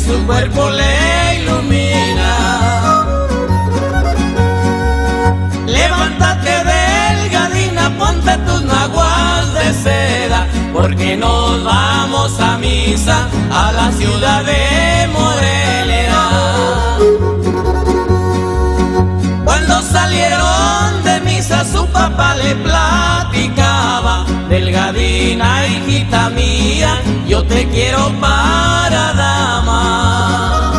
su cuerpo le ilumina. Levántate delgadina, ponte tus naguas de seda, porque nos vamos a misa a la ciudad de Morelia. Cuando salieron de misa su papá le platicaba, delgadina hijita mía, yo te quiero para dama.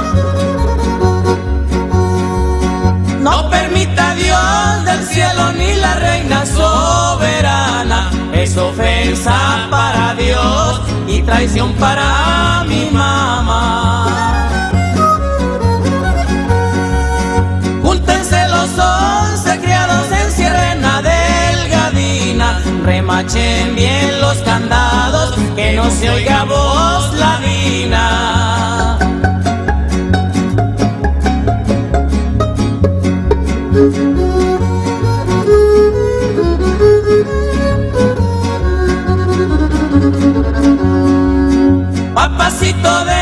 No permita Dios del cielo ni la reina soberana, es ofensa para Dios y traición para mi mamá. Júntense los once criados en sirena delgadina, remachen bien los candados, se oiga voz ladina. Papacito de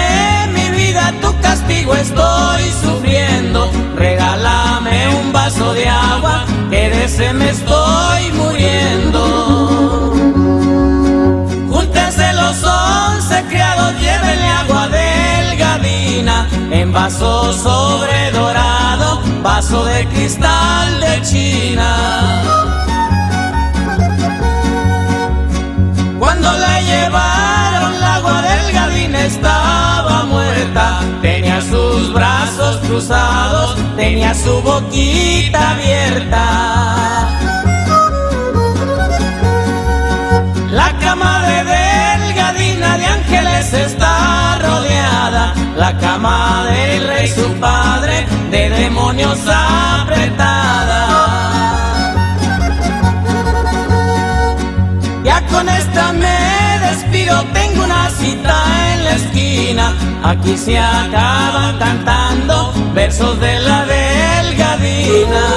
en vaso sobre dorado, vaso de cristal de China. Cuando la llevaron, la agua delgadina estaba muerta. Tenía sus brazos cruzados, tenía su boquita abierta. Del rey su padre de demonios apretada. Ya con esta me despido, tengo una cita en la esquina. Aquí se acaban cantando versos de la delgadina.